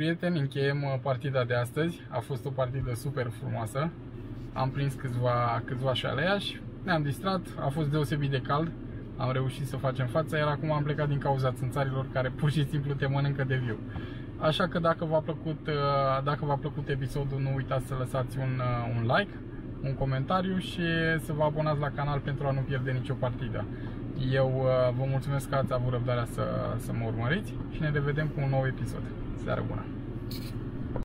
Dragi prieteni, încheiem uh, partida de astăzi. A fost o partidă super frumoasă. Am prins câțiva, câțiva șaleași, ne-am distrat, a fost deosebit de cald. Am reușit să facem față, iar acum am plecat din cauza țânțarilor care pur și simplu te mănâncă de viu. Așa că dacă v-a plăcut, uh, dacă v-a plăcut episodul, nu uitați să lăsați un, uh, un like, un comentariu și să vă abonați la canal pentru a nu pierde nicio partidă. Eu vă mulțumesc că ați avut răbdarea să, să mă urmăriți și ne revedem cu un nou episod. Seară bună!